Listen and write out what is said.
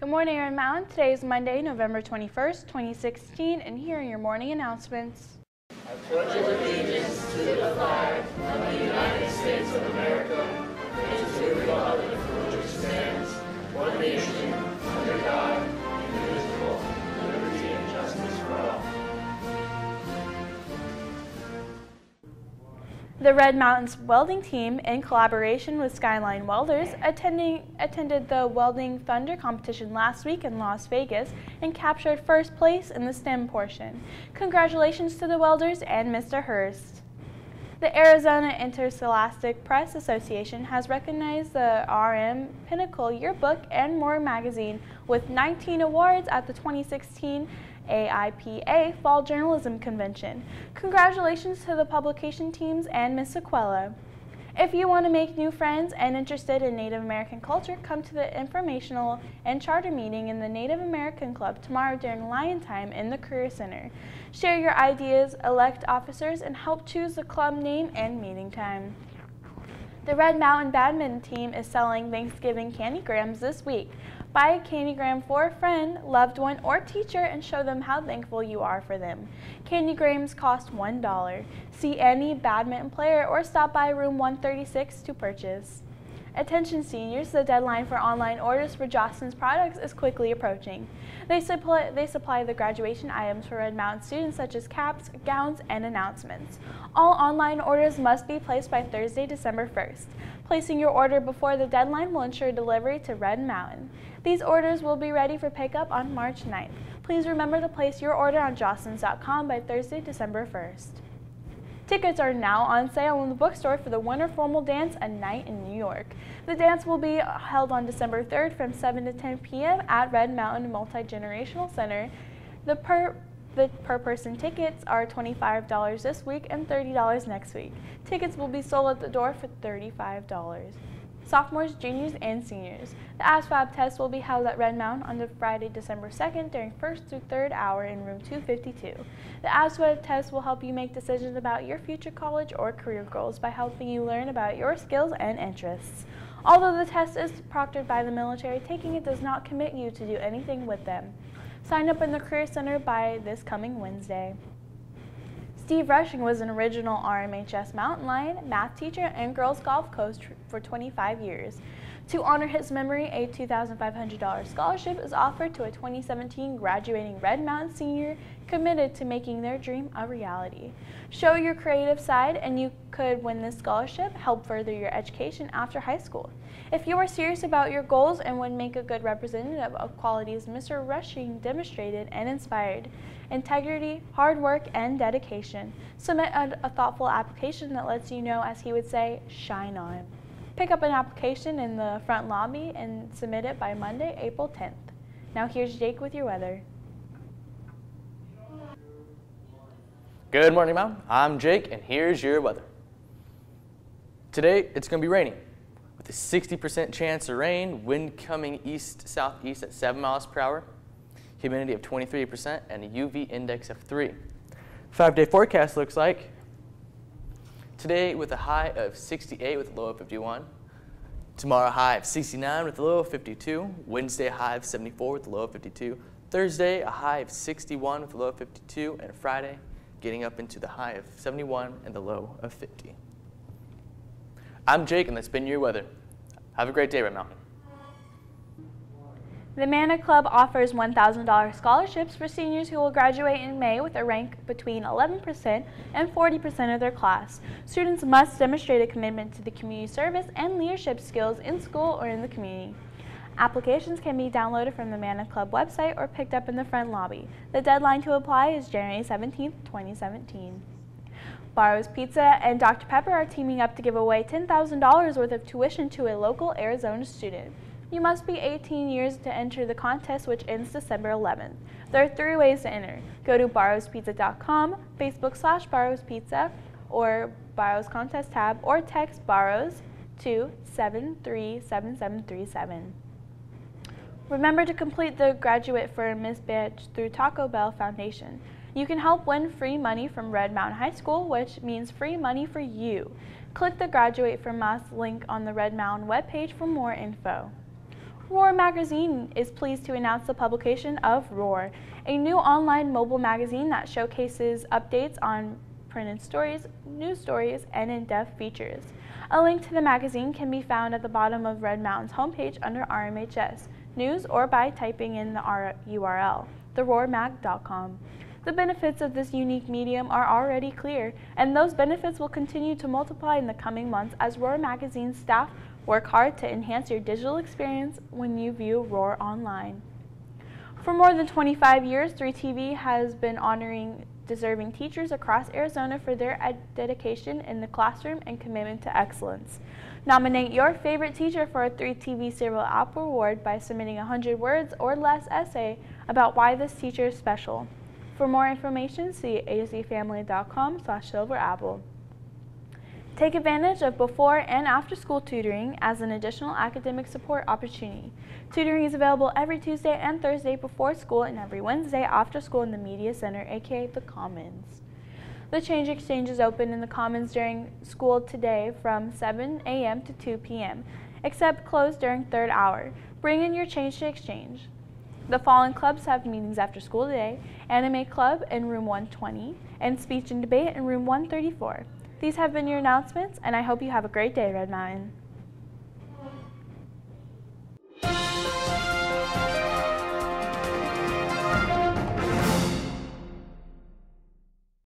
Good morning, Red Mountain. Today is Monday, November 21st, 2016, and here are your morning announcements. I pledge allegiance to the flag The Red Mountains welding team, in collaboration with Skyline Welders, attending, attended the Welding Thunder competition last week in Las Vegas and captured first place in the STEM portion. Congratulations to the welders and Mr. Hurst. The Arizona Interscholastic Press Association has recognized the RM Pinnacle Yearbook and Roar magazine with 19 awards at the 2016 AIPA Fall Journalism Convention. Congratulations to the publication teams and Ms. Sequella. If you want to make new friends and interested in Native American culture, come to the informational and charter meeting in the Native American Club tomorrow during Lion Time in the Career Center. Share your ideas, elect officers, and help choose the club name and meeting time. The Red Mountain Badminton team is selling Thanksgiving candygrams this week. Buy a candygram for a friend, loved one, or teacher and show them how thankful you are for them. Candygrams cost $1. See any badminton player or stop by room 136 to purchase. Attention seniors, the deadline for online orders for Jostens products is quickly approaching. They supply, they supply the graduation items for Red Mountain students such as caps, gowns, and announcements. All online orders must be placed by Thursday, December 1st. Placing your order before the deadline will ensure delivery to Red Mountain. These orders will be ready for pickup on March 9th. Please remember to place your order on jostens.com by Thursday, December 1st. Tickets are now on sale in the bookstore for the Winter Formal Dance a Night in New York. The dance will be held on December 3rd from 7 to 10 p.m. at Red Mountain Multi-Generational Center. The per the per person tickets are $25 this week and $30 next week. Tickets will be sold at the door for $35 sophomores, juniors, and seniors. The ASVAB test will be held at Red Mountain on the Friday, December 2nd during 1st through 3rd hour in room 252. The ASVAB test will help you make decisions about your future college or career goals by helping you learn about your skills and interests. Although the test is proctored by the military, taking it does not commit you to do anything with them. Sign up in the Career Center by this coming Wednesday. Steve Rushing was an original RMHS mountain lion, math teacher, and girls golf coach for 25 years. To honor his memory, a $2,500 scholarship is offered to a 2017 graduating Red Mountain senior committed to making their dream a reality. Show your creative side and you could win this scholarship, help further your education after high school. If you are serious about your goals and would make a good representative of qualities Mr. Rushing demonstrated and inspired, integrity, hard work, and dedication, submit a, a thoughtful application that lets you know, as he would say, shine on. Pick up an application in the front lobby and submit it by Monday, April 10th. Now here's Jake with your weather. Good morning, Mom. I'm Jake, and here's your weather. Today, it's going to be raining with a 60% chance of rain, wind coming east-southeast at 7 miles per hour, humidity of 23%, and a UV index of 3. Five-day forecast looks like Today with a high of 68 with a low of 51. Tomorrow high of 69 with a low of 52. Wednesday high of 74 with a low of 52. Thursday a high of 61 with a low of 52. And Friday getting up into the high of 71 and the low of 50. I'm Jake and that's been your weather. Have a great day, Red Mountain. The Manna Club offers $1,000 scholarships for seniors who will graduate in May with a rank between 11% and 40% of their class. Students must demonstrate a commitment to the community service and leadership skills in school or in the community. Applications can be downloaded from the Manna Club website or picked up in the front lobby. The deadline to apply is January 17, 2017. Barro's Pizza and Dr. Pepper are teaming up to give away $10,000 worth of tuition to a local Arizona student. You must be 18 years to enter the contest, which ends December 11th. There are three ways to enter. Go to barrospizza.com, Facebook slash barrospizza, or Barro's Contest tab, or text Barro's to 737737. Remember to complete the Graduate for Más Badge through Taco Bell Foundation. You can help win free money from Red Mountain High School, which means free money for you. Click the Graduate for Más link on the Red Mountain webpage for more info. Roar Magazine is pleased to announce the publication of Roar, a new online mobile magazine that showcases updates on printed stories, news stories, and in-depth features. A link to the magazine can be found at the bottom of Red Mountain's homepage under RMHS News or by typing in the URL, theroarmag.com. The benefits of this unique medium are already clear, and those benefits will continue to multiply in the coming months as Roar Magazine's staff work hard to enhance your digital experience when you view Roar online. For more than 25 years, 3TV has been honoring deserving teachers across Arizona for their dedication in the classroom and commitment to excellence. Nominate your favorite teacher for a 3TV Silver Apple Award by submitting a 100 words or less essay about why this teacher is special. For more information, see azfamily.com slash silverapple. Take advantage of before and after school tutoring as an additional academic support opportunity. Tutoring is available every Tuesday and Thursday before school and every Wednesday after school in the Media Center, aka the Commons. The Change Exchange is open in the Commons during school today from 7 a.m. to 2 p.m., except closed during third hour. Bring in your change to exchange. The following clubs have meetings after school today Anime Club in room 120 and Speech and Debate in room 134. These have been your announcements, and I hope you have a great day, Red Mountain.